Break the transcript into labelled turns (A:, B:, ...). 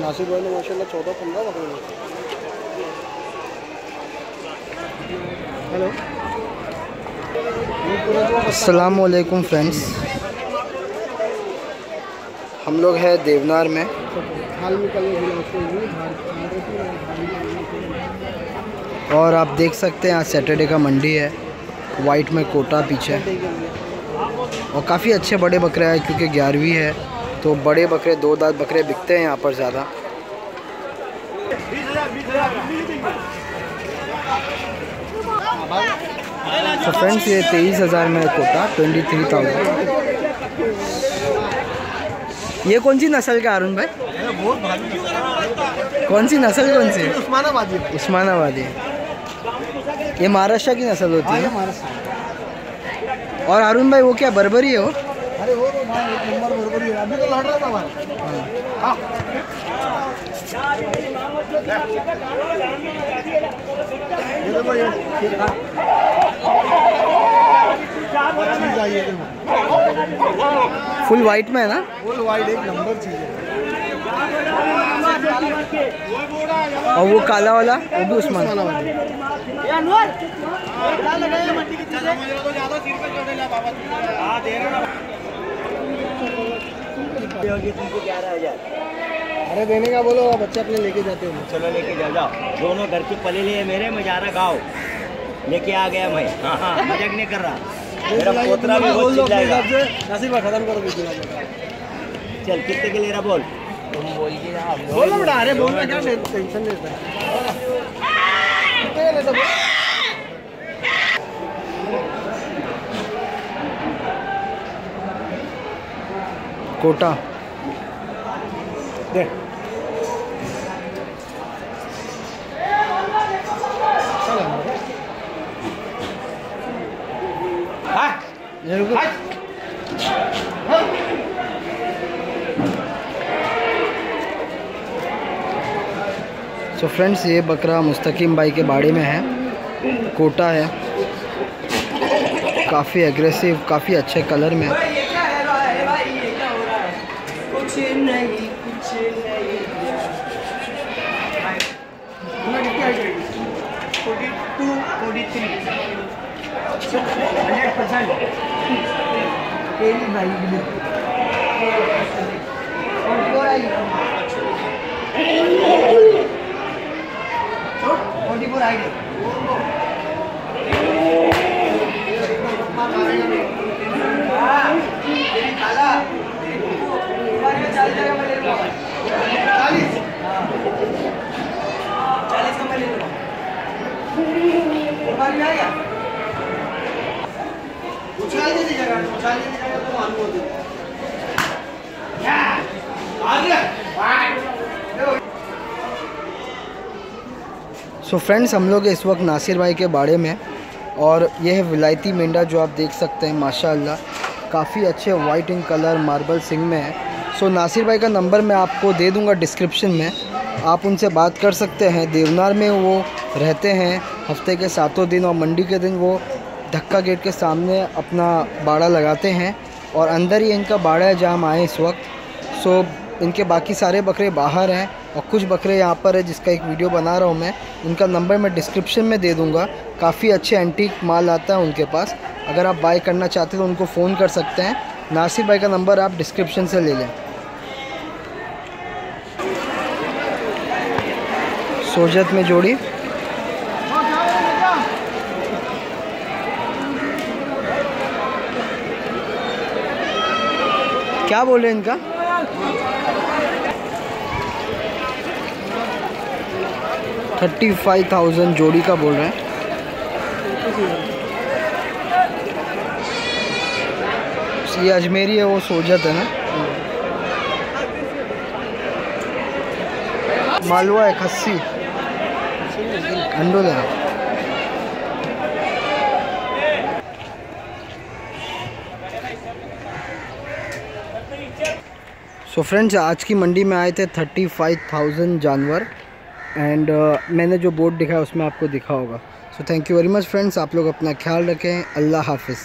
A: नासिर भाई ने माशाल्लाह चौदह पंद्रह पकड़े हेलो।
B: असलकुम फ्रेंड्स। हम लोग हैं देवनार में। और आप देख सकते हैं आज सैटरडे का मंडी है वाइट में कोटा पीछे। और काफ़ी अच्छे बड़े बकरे हैं क्योंकि ग्यारहवीं है। तो बड़े बकरे दो दांत बकरे बिकते हैं यहाँ पर ज़्यादा। तो फ्रेंड्स ये तेईस हज़ार में कोटा ट्वेंटी थ्री थाउज़ेंड ये कौन सी नस्ल का अरुण भाई? कौन सी नस्ल कौन सी?
A: उस्मानाबादी।
B: उस्मानाबादी ये महाराष्ट्र की नस्ल होती है। और अरुण भाई वो क्या बर्बरी है वो?
A: अरे वो तो भाई एक नंबर बरोबर ही है। अभी तो लड़ रहा था भाई। हाँ। है है
B: फुल वाइट में है ना?
A: फुल वाइड एक नंबर चीज़ है
B: और वो काला वाला वो भी उस्मान
A: उस्मानाबादी अरे देने का बोलो बच्चे अपने लेके जाते हो।
C: चलो लेके जा जाओ। दोनों घर के पले लिए मेरे मैं जा रहा गाँव। लेके आ गया मैं। हाँ हाँ मज़ाक नहीं कर रहा। मेरा पोतरा भी बहुत चिल्लाएगा।
A: नसीब खत्म करो
C: चल कितने के ले रहा बोल?
A: बोलो बेटा अरे बोल क्या टेंशन लेता बोल?
B: कोटा।
A: दे।
B: सो फ्रेंड्स ये बकरा मुस्तकीम भाई के बाड़े में है। कोटा है। काफ़ी एग्रेसिव काफ़ी अच्छे कलर में।
A: Forty two forty three hundred percent तेरी भाई भी forty four I forty four I
B: so friends हम लोग इस वक्त नासिर भाई के बाड़े में और ये है विलायती मेंढा जो आप देख सकते हैं माशाल्लाह। काफ़ी अच्छे वाइट इन कलर मार्बल सिंग में है। सो so, नासिर भाई का नंबर मैं आपको दे दूँगा डिस्क्रिप्शन में। आप उनसे बात कर सकते हैं। देवनार में वो रहते हैं। हफ़्ते के सातों दिन और मंडी के दिन वो धक्का गेट के सामने अपना बाड़ा लगाते हैं और अंदर ही इनका बाड़ा है जहाँ आए इस वक्त। सो, इनके बाकी सारे बकरे बाहर हैं और कुछ बकरे यहाँ पर है जिसका एक वीडियो बना रहा हूँ मैं। इनका नंबर मैं डिस्क्रिप्शन में दे दूँगा। काफ़ी अच्छे एंटीक माल आता है उनके पास। अगर आप बाय करना चाहते हैं तो उनको फ़ोन कर सकते हैं। नासिर भाई का नंबर आप डिस्क्रिप्शन से ले लें। सोजत में जोड़ी। क्या बोल इनका? थर्टी फाइव थाउज़ेंड जोड़ी का बोल रहे हैं। ये अजमेरी है, वो सोजत है ना? मालवा है, खस्सी। अंडोला सो फ्रेंड्स आज की मंडी में आए थे थर्टी फाइव थाउज़ेंड जानवर एंड uh, मैंने जो बोर्ड दिखाया उसमें आपको दिखा होगा। So thank you very much friends आप लोग अपना ख्याल रखें। अल्लाह हाफिज़।